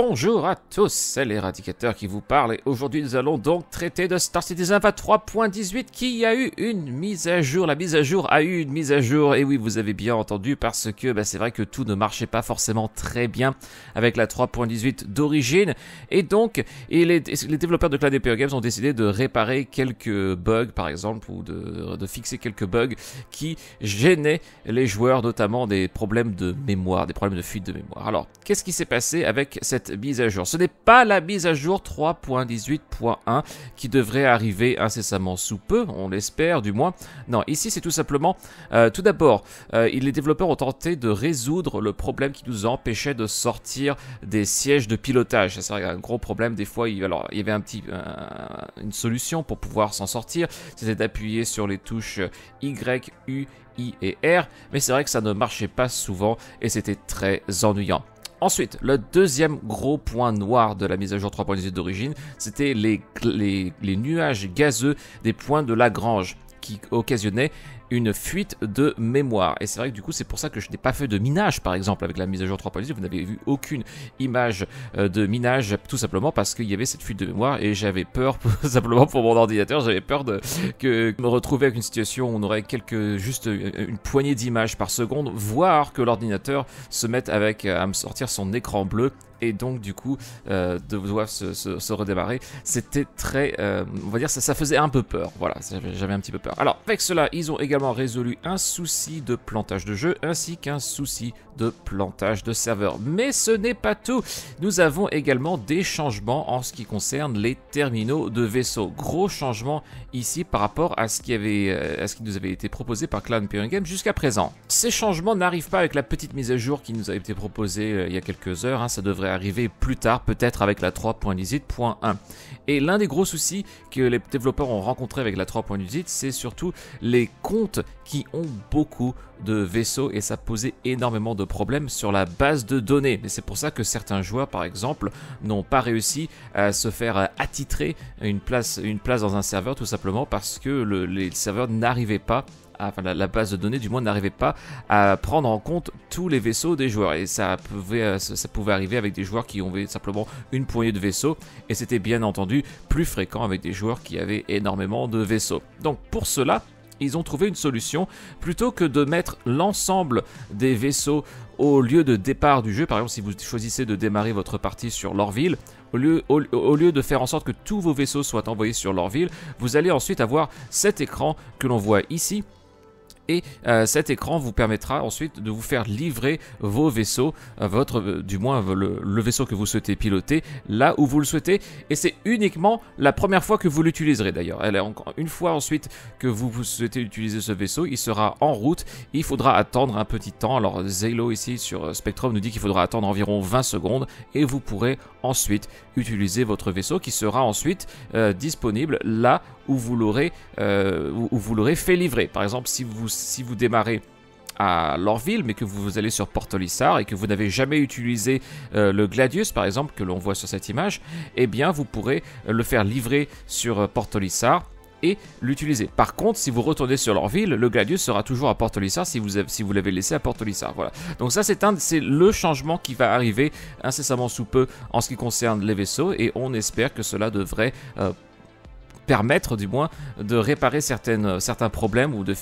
Bonjour à tous, c'est l'éradicateur qui vous parle et aujourd'hui nous allons donc traiter de Star Citizen 23.18 qui a eu une mise à jour. La mise à jour a eu une mise à jour et oui vous avez bien entendu parce que bah, c'est vrai que tout ne marchait pas forcément très bien avec la 3.18 d'origine et donc et les, développeurs de Cloud Games ont décidé de réparer quelques bugs par exemple ou de fixer quelques bugs qui gênaient les joueurs notamment des problèmes de mémoire, des problèmes de fuite de mémoire. Alors qu'est-ce qui s'est passé avec cette mise à jour. Ce n'est pas la mise à jour 3.18.1 qui devrait arriver incessamment sous peu, on l'espère du moins. Non, ici c'est tout simplement, euh, tout d'abord, euh, les développeurs ont tenté de résoudre le problème qui nous empêchait de sortir des sièges de pilotage. C'est un gros problème, des fois, il, alors, il y avait un petit, une solution pour pouvoir s'en sortir, c'était d'appuyer sur les touches Y, U, I et R, mais c'est vrai que ça ne marchait pas souvent et c'était très ennuyant. Ensuite, le deuxième gros point noir de la mise à jour 3.18 d'origine, c'était les, nuages gazeux des points de Lagrange qui occasionnaient une fuite de mémoire. Et c'est vrai que du coup, c'est pour ça que je n'ai pas fait de minage, par exemple, avec la mise à jour 3.18. Vous n'avez vu aucune image euh, de minage, tout simplement parce qu'il y avait cette fuite de mémoire et j'avais peur, simplement pour mon ordinateur, j'avais peur de que me retrouver avec une situation où on aurait quelques, juste une poignée d'images par seconde, voire que l'ordinateur se mette avec à me sortir son écran bleu et donc du coup euh, devoir se, redémarrer. C'était très, euh, on va dire, ça, ça faisait un peu peur. Voilà, j'avais un petit peu peur. Alors avec cela, ils ont également résolu un souci de plantage de jeu ainsi qu'un souci de plantage de serveur. Mais ce n'est pas tout. Nous avons également des changements en ce qui concerne les terminaux de vaisseau. Gros changement ici par rapport à ce qui, avait, euh, à ce qui nous avait été proposé par Clan Pyramid Game jusqu'à présent. Ces changements n'arrivent pas avec la petite mise à jour qui nous a été proposée il y a quelques heures. Hein. Ça devrait arriver plus tard, peut-être avec la 3.18.1. Et l'un des gros soucis que les développeurs ont rencontré avec la 3.18, c'est surtout les qui ont beaucoup de vaisseaux et ça posait énormément de problèmes sur la base de données. Mais c'est pour ça que certains joueurs, par exemple, n'ont pas réussi à se faire attitrer une place, une place dans un serveur tout simplement parce que les serveurs n'arrivaient pas enfin la, base de données du moins n'arrivait pas à prendre en compte tous les vaisseaux des joueurs et ça pouvait, euh, ça pouvait arriver avec des joueurs qui avaient simplement une poignée de vaisseaux et c'était bien entendu plus fréquent avec des joueurs qui avaient énormément de vaisseaux. Donc pour cela, ils ont trouvé une solution plutôt que de mettre l'ensemble des vaisseaux au lieu de départ du jeu. Par exemple, si vous choisissez de démarrer votre partie sur Lorville, au lieu, au lieu de faire en sorte que tous vos vaisseaux soient envoyés sur Lorville, vous allez ensuite avoir cet écran que l'on voit ici et euh, cet écran vous permettra ensuite de vous faire livrer vos vaisseaux, euh, votre, euh, du moins le, vaisseau que vous souhaitez piloter, là où vous le souhaitez. Et c'est uniquement la première fois que vous l'utiliserez d'ailleurs. Une fois ensuite que vous, souhaitez utiliser ce vaisseau, il sera en route. Il faudra attendre un petit temps. Alors Zalo ici sur Spectrum nous dit qu'il faudra attendre environ 20 secondes et vous pourrez ensuite utiliser votre vaisseau qui sera ensuite disponible là où vous l'aurez où vous l'aurez fait livrer. Par exemple, si vous si vous démarrez à Lorville, mais que vous allez sur Portolissar et que vous n'avez jamais utilisé euh, le Gladius, par exemple, que l'on voit sur cette image, eh bien, vous pourrez euh, le faire livrer sur euh, Portolissar et l'utiliser. Par contre, si vous retournez sur Lorville, le Gladius sera toujours à Portolissar si vous, si vous l'avez laissé à Portolissar. Voilà. Donc ça, c'est un, c'est le changement qui va arriver incessamment sous peu en ce qui concerne les vaisseaux et on espère que cela devrait permettre du moins de réparer certaines, certains problèmes ou de,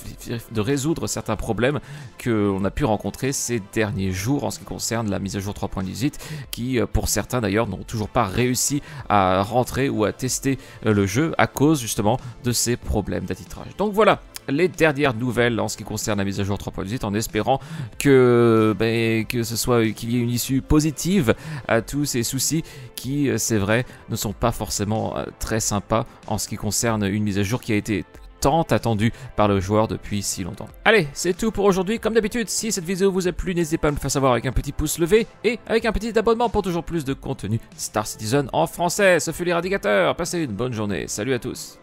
de résoudre certains problèmes que l'on a pu rencontrer ces derniers jours en ce qui concerne la mise à jour 3.18 qui euh, pour certains d'ailleurs n'ont toujours pas réussi à rentrer ou à tester euh, le jeu à cause justement de ces problèmes d'attitrage. Donc voilà, les dernières nouvelles en ce qui concerne la mise à jour 3.18 en espérant que, ben, que ce soit qu'il y ait une issue positive à tous ces soucis qui, euh, c'est vrai, ne sont pas forcément euh, très sympas en ce qui concerne une mise à jour qui a été tant attendue par le joueur depuis si longtemps. Allez, c'est tout pour aujourd'hui. Comme d'habitude, si cette vidéo vous a plu, n'hésitez pas à me faire savoir avec un petit pouce levé et avec un petit abonnement pour toujours plus de contenu Star Citizen en français. Ce fut l'éradicateur. Passez une bonne journée. Salut à tous.